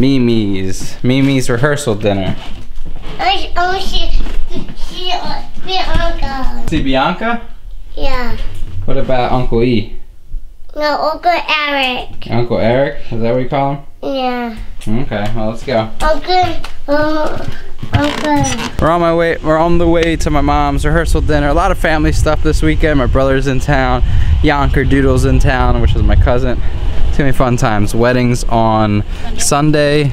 Mimi's. Mimi's rehearsal dinner. I, oh, she, she, uh, uncle. See Bianca? Yeah. What about Uncle E? No, Uncle Eric. Uncle Eric? Is that what you call him? Yeah. Okay, well let's go. Uncle, uh, Uncle. We're on my way. We're on the way to my mom's rehearsal dinner. A lot of family stuff this weekend. My brother's in town. Yonker Doodle's in town, which is my cousin. It's gonna be fun times. Weddings on Sunday,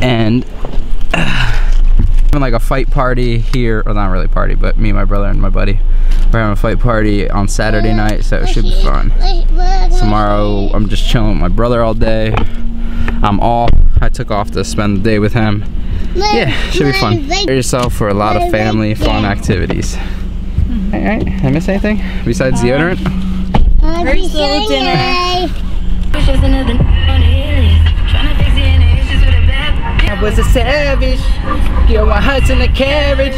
and having like a fight party here, or not really party, but me, my brother, and my buddy. We're having a fight party on Saturday night, so it should be fun. Tomorrow, I'm just chilling with my brother all day. I'm off. I took off to spend the day with him. Yeah, should be fun. Prepare yourself for a lot of family fun activities. Alright, did I miss anything besides deodorant? First little dinner. I was a savage. Get my heart's in the carriage.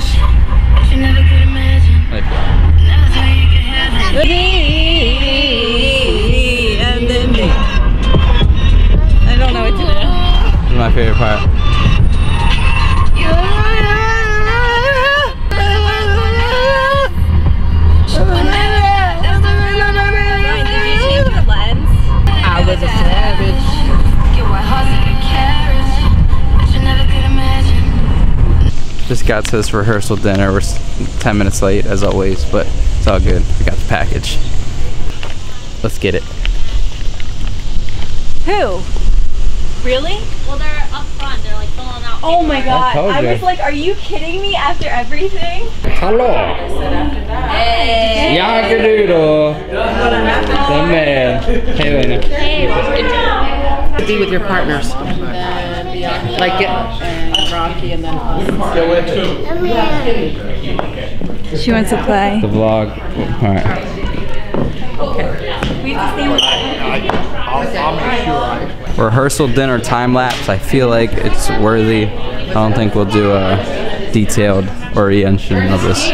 Just got to this rehearsal dinner. We're 10 minutes late as always, but it's all good. We got the package. Let's get it. Who? Really? Well, they're up front. They're like filling out. Oh my god. told I was like, are you kidding me after everything? Hello. Hey. Yonker The man. Hey, Lena. be with your partners. Like it, Rocky and then She wants to play. The vlog. Alright. We have to stay with Rehearsal dinner time lapse. I feel like it's worthy. I don't think we'll do a detailed orientation of this.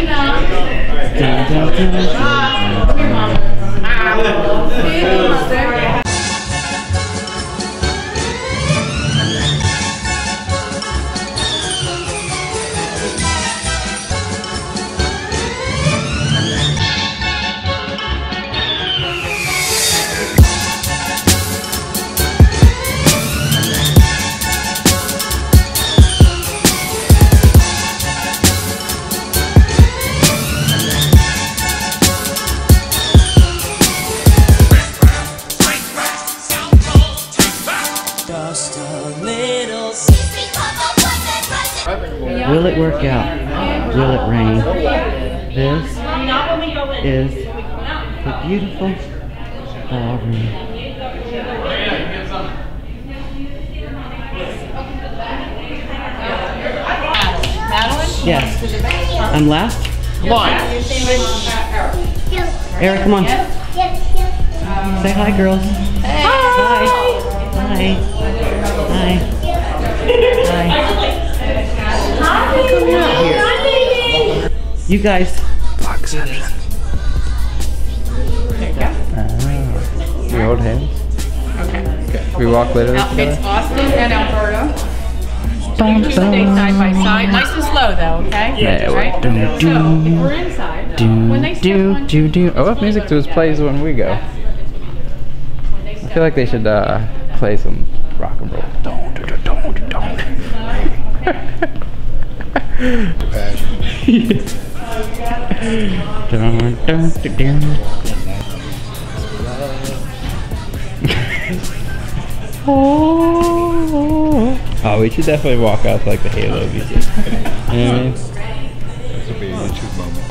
Will it work out? Will it rain? This is the beautiful ballroom. Yes. I'm last? Come on. Eric, come on. Say hi, girls. Hi. Hi. Hi. Hi. You guys. Vlogception. There you go. we hold hands. Okay. We walk later it's together. Austin and Alberta. You stay side by side, nice and slow though, okay? Yeah, we're Right? doing So, if we're inside, Do, when they step do, on do, do. Oh, what music does plays when we go? I feel like they should uh, play some rock and roll. Don't, don't, don't, don't. Dun, dun, dun, dun. oh, oh, we should definitely walk out to like the Halo music. You know what I mean? This will be a YouTube moment.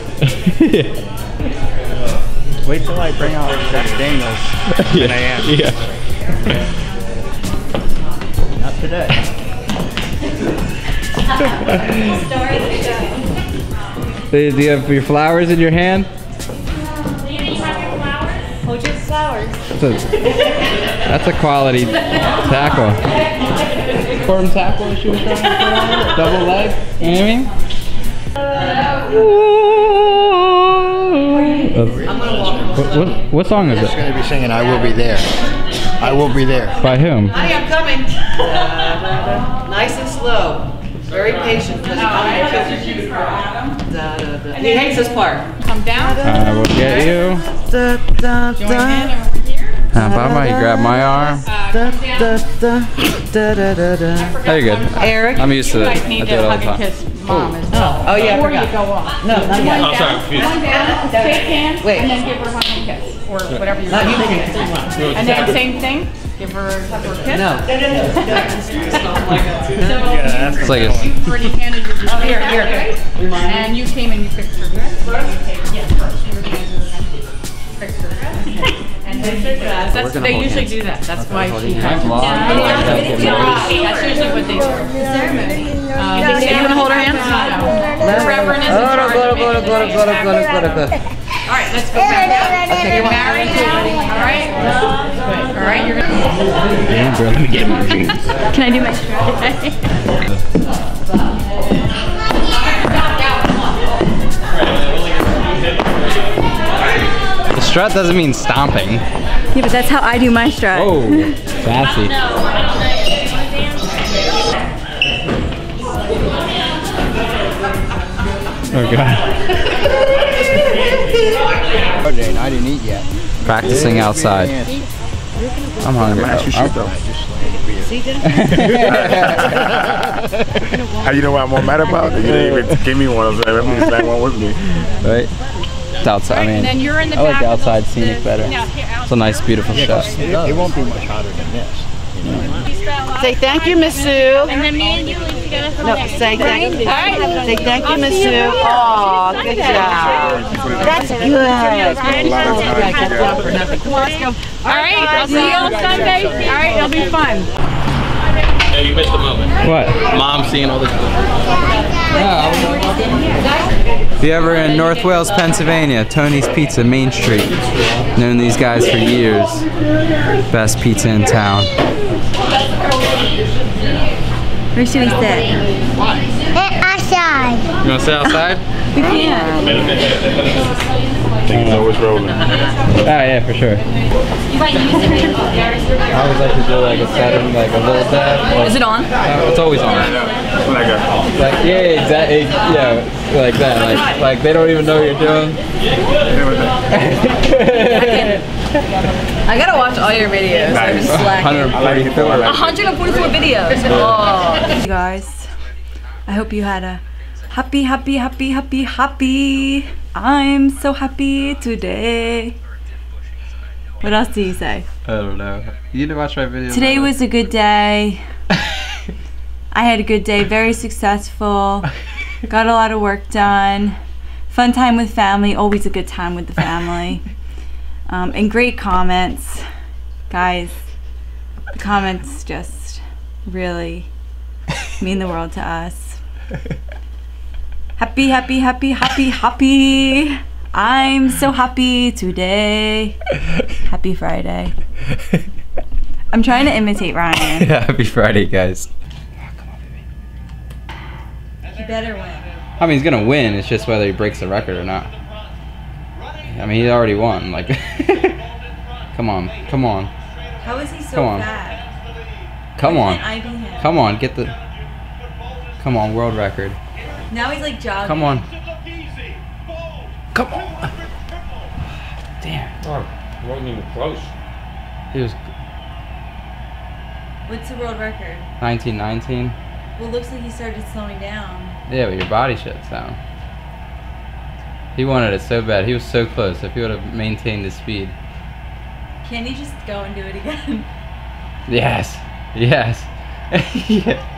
Wait till I bring out Jack Daniels. yeah. I am. Yeah. Not today. Do you have your flowers in your hand? Hold your flowers. That's a, that's a quality tackle. Firm tackle she was trying to put on it? Double leg? You know what I mean? What, what, what song is It's it? going to be singing I Will Be There. I Will Be There. By whom? Honey, I'm coming. Nice and slow. Very patient. because I'm gonna kill you. Da, da, da. He hates this part. Come down. I will get you. Da, da, Join da. in over here. Uh, Baba, you grab my arm. Uh, come down. Oh, you're good. Eric. I'm used to You it. guys I need do it to all hug the and time. kiss mom as well. Oh, yeah, Before you go on. No, not yet. I'm sorry, confused. Shake hands, Wait. and then give her a hug and kiss, or whatever you Not want. you kiss. And then same thing, give her a hug or a kiss. No. It's like a, Pretty handed you. Oh, here, here. And you came and you fixed her dress. Yes, first. You were going her dress. And then. That's, they usually do that. That's why she has. That's usually what they do. Uh, they say, you wanna hold her hand? The Reverend is in charge let's go back down. Okay, you're married now, All right. All right, you're gonna. Can I do my strap? the strut doesn't mean stomping. Yeah, but that's how I do my strut. Oh, sassy. Oh god. Okay, and I didn't eat yet. Practicing outside. I'm hungry. though. How you know what I'm more mad about? You didn't even give me one. I was like, let me bring one with me. Right? It's outside. I And mean, then you're in the I like back the outside the- scenic the- better. yeah, here, It's a nice, beautiful shot. It, it won't be much hotter than this. Say thank you, Miss Sue. And then me and you leave together for No, the say thank you. Say thank you, Miss Sue. Aw, good job. That's good. All right, I'll see you on Sunday. All right, it'll be fun. Hey, you missed the moment. What? Mom seeing all this. If you're ever in North Wales, Pennsylvania, Tony's Pizza, Main Street. Known these guys for years. Best pizza in town. Where should we sit? Outside. You wanna sit outside? We can. Things always rolling. Oh yeah, for sure. I always like to do like a setting, like a little dab. Is it on? Uh, it's always on. Like a, Like yeah, exactly. Yeah, like that. Like like they don't even know what you're doing. I gotta watch all your videos. I'm just slacking. 144. 144 videos. Oh. Hey guys, I hope you had a happy, happy, happy, happy, happy. I'm so happy today. What else do you say? I don't know. You didn't watch my video. Today was a good day. I had a good day, very successful. Got a lot of work done. Fun time with family, always a good time with the family. Um, and great comments. Guys, the comments just really mean the world to us. Happy, happy, happy, happy, happy. I'm so happy today. Happy Friday. I'm trying to imitate Ryan. Happy Friday, guys. He better win. I mean, he's gonna win. It's just whether he breaks the record or not. I mean, he already won. Like, come on, come on, How is he so Come on. fat? come Why on, I be him? come on, get the. Come on, world record. Now he's like jogging. Come on. Come on. Damn. Oh, wasn't even close. He was What's the world record? 1919. Well, looks like he started slowing down. Yeah, but your body shuts down. He wanted it so bad. He was so close. If he would have maintained his speed. Can he just go and do it again? Yes. Yes. yeah.